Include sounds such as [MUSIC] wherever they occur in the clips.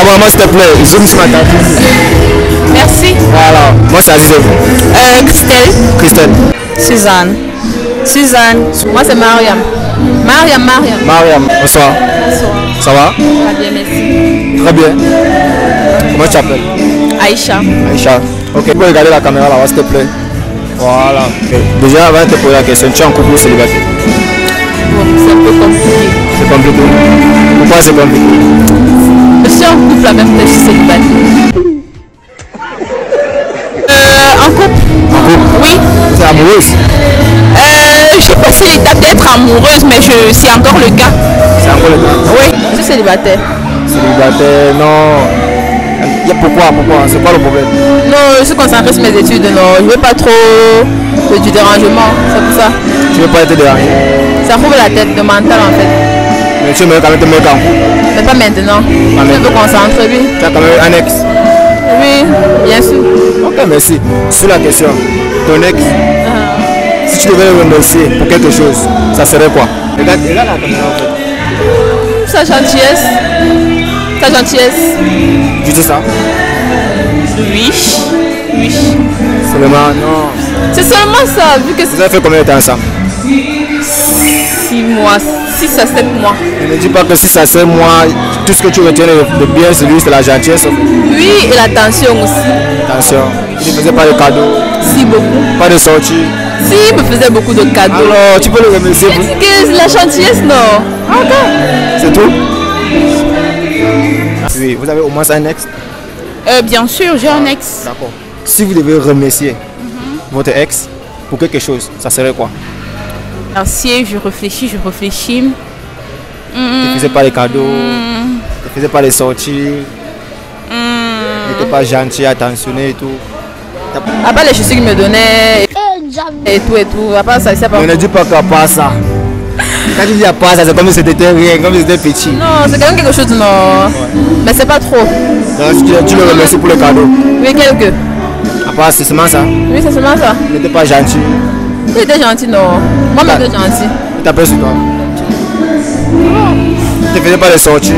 Cameraman, s'il te plaît, zoom sur ma. Merci. Voilà, moi c'est Aziz. Euh, Christelle. Christelle. Suzanne. Suzanne. Moi c'est Mariam. Mariam, Mariam. Mariam, bonsoir. Bonsoir. Ça va? Très bien, merci. Très bien. Comment tu t'appelles? Aïcha. Aïcha. Ok, tu peux regarder la caméra là-bas, s'il te plaît. Voilà. Ok. Déjà, avant de te poser la question, tu es en couple ou célibataire? Bon, c'est un peu compliqué. C'est compliqué. Pourquoi c'est compliqué? Suis en couple avec peut-être je suis célibataire. Euh, en couple En couple Oui. C'est amoureuse? Euh, suis passé l'étape d'être amoureuse, mais je, c'est encore le cas. C'est encore le cas. Oui. Je suis célibataire. Célibataire, non. Il y a pourquoi Pourquoi? C'est quoi le problème? Non, je suis concentrée sur mes études. Non, je veux pas trop de- du dérangement. C'est pour ça. Tu veux pas être dérangé Ça rouvre la tête, le mental en fait. Mais tu quand même couple. Mais pas maintenant. je veux concentrer, oui. Tu as quand même un ex. Oui, bien sûr. Ok, merci. Sur la question, ton ex, si tu devais le remercier pour quelque chose, ça serait quoi? Regarde, regarde la caméra en fait. Sa gentillesse. Sa gentillesse. Tu dis ça? Oui. Oui. Seulement, non. C'est seulement ça, vu que Vous c'est avez fait combien de temps ensemble 6 mois, 6 à 7 mois. Ne dis pas que si ça c'est moi, tout ce que tu retiens de, bien, c'est lui, c'est la gentillesse. Oui, et l'attention aussi. Attention, il ne faisait pas de cadeaux, Si beaucoup. pas de sorties. Si, il me faisait beaucoup de cadeaux. Alors, tu peux le remercier pour... la gentillesse, non. Ok. C'est tout Oui, vous avez au moins un ex? Euh, bien sûr, j'ai un ex. D'accord. Si vous devez remercier votre ex pour quelque chose, ça serait quoi? Je réfléchis, je réfléchis. Il ne faisait pas les cadeaux, il ne faisait pas les sorties, il n'était pas gentil, attentionné et tout. À part les chaussures qu'il me donnait et tout et tout. À part ça, c'est pas. Mais ne dis pas qu'à part ça. Quand tu dis à part ça, c'est comme si c'était rien, comme si c'était petit. Non, c'est quand même quelque chose, non. Mais c'est pas trop. Donc, tu, tu le remercies pour le cadeau. Oui, quelques. À part, c'est seulement ça. Oui, c'est seulement ça. Il n'était pas gentil. Il était gentil, non. Moi, mais j'étais gentil. Il tapait sur toi. Il ne faisait pas les sorties.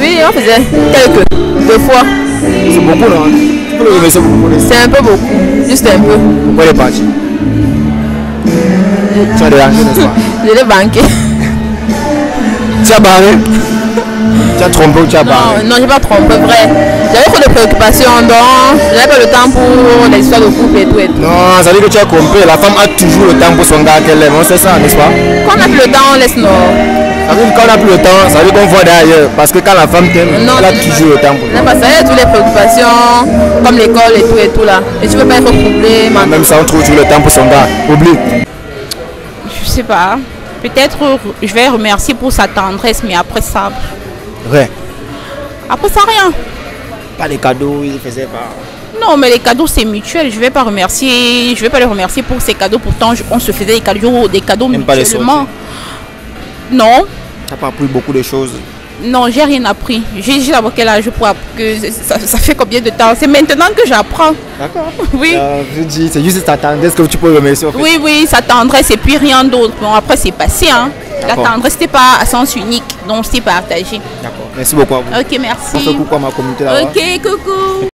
Oui, on faisait quelques. Deux fois. C'est beaucoup, non Tu peux le remercier beaucoup. C'est un peu beaucoup. Juste un peu. Pourquoi il est parti Tu as dérangé, n'est-ce pas Je l'ai banqué. Tu as barré Tu as trompé ou tu as Non, non, j'ai pas trompé, vrai. J'avais trop de préoccupations, donc j'avais pas le temps pour les histoires de couple et tout et tout. Non, ça veut dire que tu as compris. La femme a toujours le temps pour son gars qu'elle aime. On sait ça, n'est-ce pas? Quand on a plus le temps, on laisse nos. Ça veut dire quand on n'a plus le temps, ça veut dire qu'on voit derrière. Parce que quand la femme t'aime, elle a toujours le temps pour Non, parce a toutes les préoccupations, comme l'école et tout et tout là. Et tu veux pas être troublé, man. Même ça, on trouve toujours le temps pour son gars. Oublie. Je sais pas. Peut-être je vais remercier pour sa tendresse, mais après ça, Après ça rien. Pas les cadeaux, il faisait pas. Non, mais les cadeaux c'est mutuel. Je vais pas remercier, je vais pas le remercier pour ses cadeaux. Pourtant, on se faisait des cadeaux, des cadeaux Même pas les mutuellement. Non, Tu n'as pas appris beaucoup de choses. non, j'ai rien appris. J'ai d'abord quel âge pour que ça, ça fait combien de temps? C'est maintenant que j'apprends. D'accord. [LAUGHS] Oui. Euh, je dis, c'est juste ta tendresse que tu peux remercier. En fait. Oui, oui, sa tendresse et puis rien d'autre. Bon, après c'est passé. Hein. La tendresse c'était pas à sens unique, donc c'est partagé. D'accord. Merci beaucoup à vous. Ok, On fait merci. coucou à ma communauté là-bas. Ok, coucou.